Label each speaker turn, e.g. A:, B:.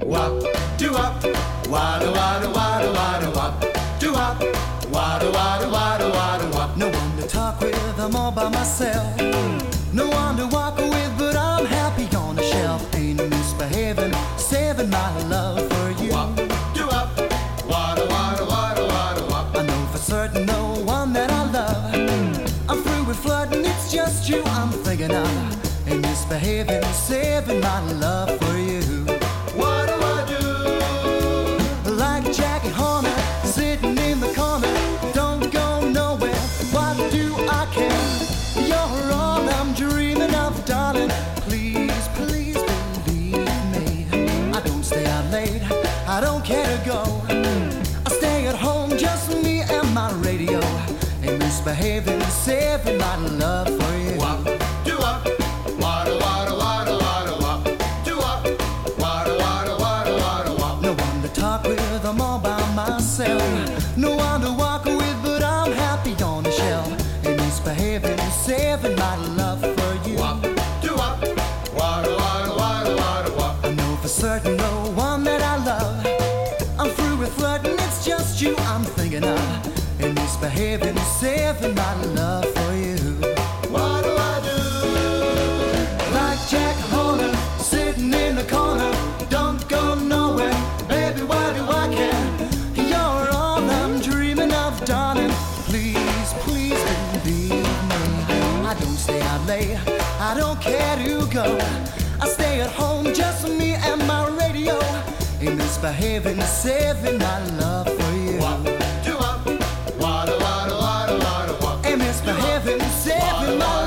A: Wop, do wop, wada wada wada wada wop, do wop, wada wada wada wada wop.
B: No one to talk with, I'm all by myself. No one to walk with, but I'm happy on the shelf. Ain't misbehaving, saving my love for you.
A: Wop, do wop, wada wada wada wada wop.
B: I know for certain no one that I love. I'm through with flirting, it's just you I'm thinking of. Ain't misbehaving, saving my love for you. I'm dreaming of, darling. Please, please believe me. I don't stay out late, I don't care to go. I stay at home, just me and my radio. Misbehaving, saving my love for you.
A: Wop, do wop, wada wada wada wada wop, do wop, wada wada wada wada wop.
B: No one to talk with, I'm all by myself. No one certain no one that I love. I'm through with flirting, it's just you I'm thinking of. And misbehaving, saving my love for you.
A: What do I do?
B: Like Jack Horner, sitting in the corner, don't go nowhere, baby. Why do I care? You're all I'm dreaming of, darling. Please, please believe me. I don't stay out late, I don't care to go. I stay at home, in misbehaving, saving my love for you.
A: What? Do what? What? What? What? What? What? What? What? What?